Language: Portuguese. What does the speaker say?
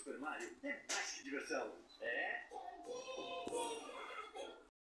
Super Mario é mais que diversão.